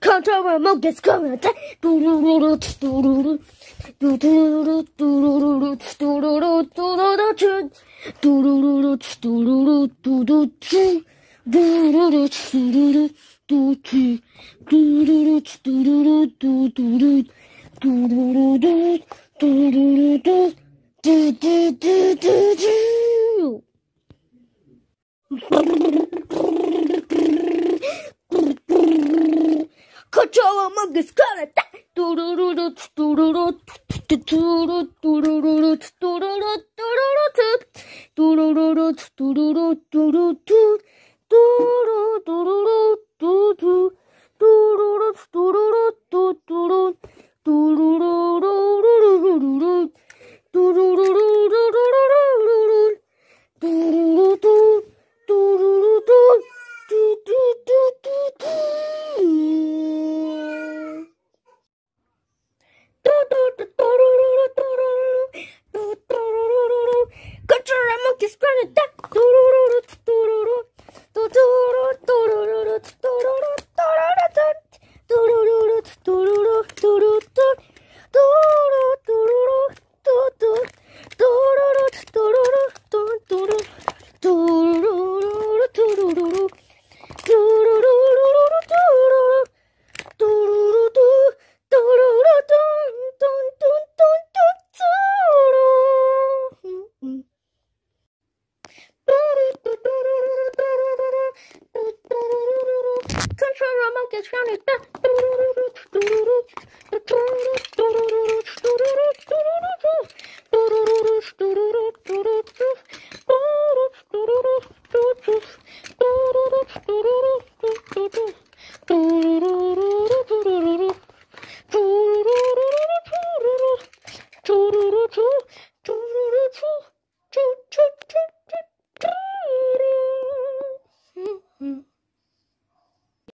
Control remote is coming. Do do do do do do do do do 課長はマグスカれたトロロロツトロロツトロトロロロツトロロトロロツトロロロツトロロトロトトロトロロトトトロロツトロロトトロトロロ ama geçen işte Tururu tu, tururu tu,